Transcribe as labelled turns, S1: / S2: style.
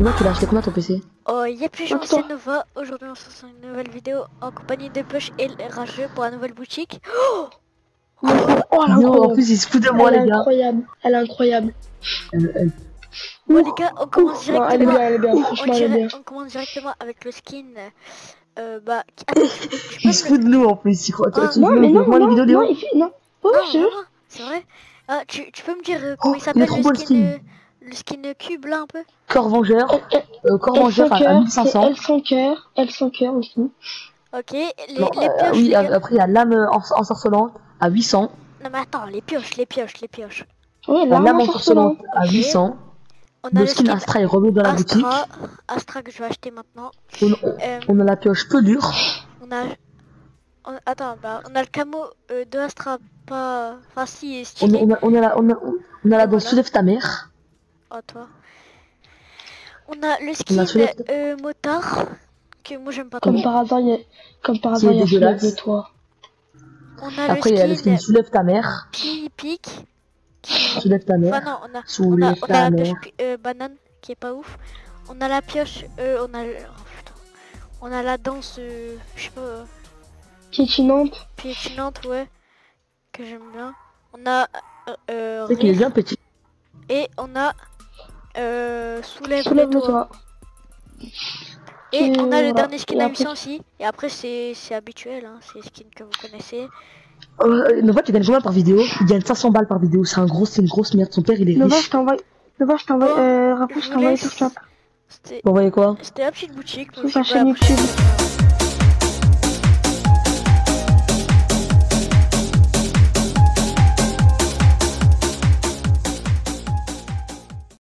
S1: Moi, tu l'as acheté? Combien ton PC
S2: Oh, y'a plus c'est Nova. Aujourd'hui, on se retrouve sur une nouvelle vidéo en compagnie de Push et Rageux pour la nouvelle boutique.
S3: Oh, elle est
S1: Non, en plus, il se fout de moi,
S3: elle
S1: les gars.
S3: incroyable. Elle est incroyable.
S1: Euh, euh,
S2: Bon, les gars, on commence
S3: Non, elle est
S2: directement.
S3: bien, elle est bien. Franchement, elle est bien.
S2: on commence directement avec le skin. Euh, bah, qui- peux
S1: Il se fout de nous, en plus. Il croit.
S2: Ah,
S1: tu
S3: Non,
S1: veux
S3: mais non,
S1: moi les
S3: non,
S1: vidéos,
S3: non. Non. Oh,
S2: Ah, vraiment C'est vrai? Ah, tu, tu peux me dire euh, comment
S1: Oh,
S2: il
S1: il
S2: s'appelle
S1: est trop beau,
S2: le
S1: le
S2: skin,
S1: skin.
S2: euh, le skin cube là un peu?
S1: Corps vengeur. Euh, corps vengeur à, à
S3: cœur, c'est
S1: 1500.
S3: elle sans cœur, elle sans cœur aussi.
S2: Ok, les,
S1: Non,
S2: les
S1: euh,
S2: pioches.
S1: oui,
S2: les
S1: après, il y a l'âme en- ensorcelante à 800.
S2: Non, mais attends, les pioches, les pioches, les pioches.
S3: Là,
S1: lame
S3: ensorcelante.
S1: à
S2: Ok.
S1: 800.
S2: On a
S1: Le
S2: le
S1: skin
S2: skin
S1: Astra est remis dans la boutique.
S2: Astra, Astra que je vais acheter maintenant.
S1: On,
S2: Euh,
S1: on a la pioche pelure.
S2: on a. on- Attends, bah, on a le camo euh, de Astra, pas. Enfin, si,
S1: On, on a, on a la, on a, on a la danse
S2: Voilà.
S1: soulève ta mère.
S2: Oh, toi. On a le skin
S1: soulève-
S2: euh, motard, que moi j'aime pas trop.
S3: Comme par hasard, il y a, comme par
S1: Qui
S3: hasard, il y a. Fleuve de toi.
S2: On a
S1: Après, il y a le skin soulève ta mère.
S2: Pea Peak.
S1: Soulève ta
S2: Enfin,
S1: mère.
S2: non, on a. On a,
S1: Soulève
S2: on a
S1: ta
S2: la pioche
S1: mère.
S2: pi- euh, banane qui est pas ouf. On a la pioche, euh, on a le- oh, putain. On a la danse, euh, je sais pas, euh,
S3: Piétinante.
S2: piétinante, ouais, que j'aime bien. On a euh, euh,
S1: C'est qu'il est bien petit.
S2: et on a euh, soulève,
S3: Soulève
S2: le toit. Et
S3: Et
S2: on a le
S3: voilà.
S2: dernier skin à
S3: après-
S2: 800 aussi. Et après c'est c'est habituel, hein, c'est les skins que vous connaissez.
S1: Euh, Nova, tu gagnes combien par vidéo? Il gagne 500 balles par vidéo. C'est un gros, c'est une grosse merde. Son père, il est
S3: Nova,
S1: riche.
S3: je t'envoie. Nova, je t'envoie.
S2: Bon,
S3: Euh, rappelle,
S2: je
S3: t'envoie sur Snap.
S2: C'était
S1: Vous voyez quoi?
S2: c'était la petite boutique.
S3: Sur sa chaîne YouTube.